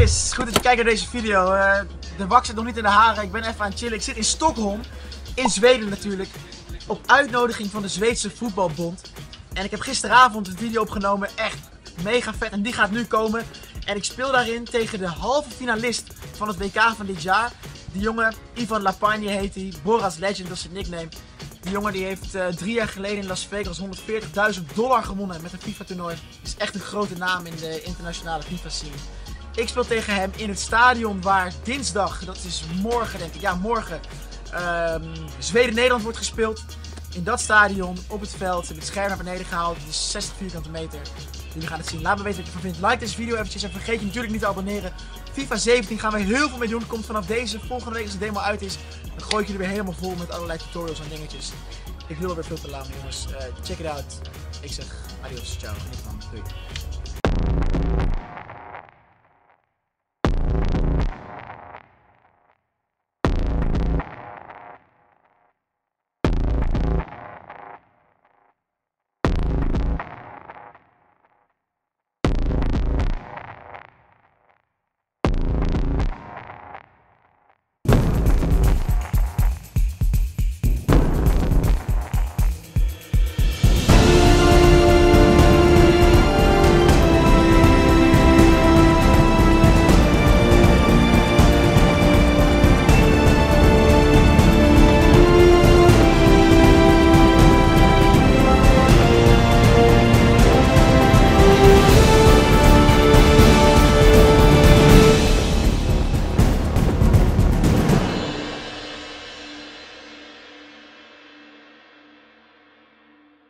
kijken naar deze video. Uh, de wax zit nog niet in de haren. Ik ben even aan het chillen. Ik zit in Stockholm, in Zweden natuurlijk. Op uitnodiging van de Zweedse Voetbalbond. En ik heb gisteravond een video opgenomen. Echt mega vet. En die gaat nu komen. En ik speel daarin tegen de halve finalist van het WK van dit jaar. Die jongen, Ivan Lapagne heet hij. Boras Legend, dat is zijn nickname. Die jongen die heeft uh, drie jaar geleden in Las Vegas 140.000 dollar gewonnen met een FIFA-toernooi. Is echt een grote naam in de internationale FIFA-scene. Ik speel tegen hem in het stadion waar dinsdag, dat is morgen denk ik, ja morgen, um, Zweden-Nederland wordt gespeeld. In dat stadion, op het veld, hebben het scherm naar beneden gehaald. Het is 60 vierkante meter. Jullie gaan het zien. Laat me weten wat je ervan vindt. Like deze video eventjes en vergeet je natuurlijk niet te abonneren. FIFA 17 gaan we heel veel mee doen. Komt vanaf deze volgende week als de demo uit is. Dan gooi ik jullie weer helemaal vol met allerlei tutorials en dingetjes. Ik wil weer veel te lang jongens. Uh, check it out. Ik zeg adios, ciao. Geniet van. Doei.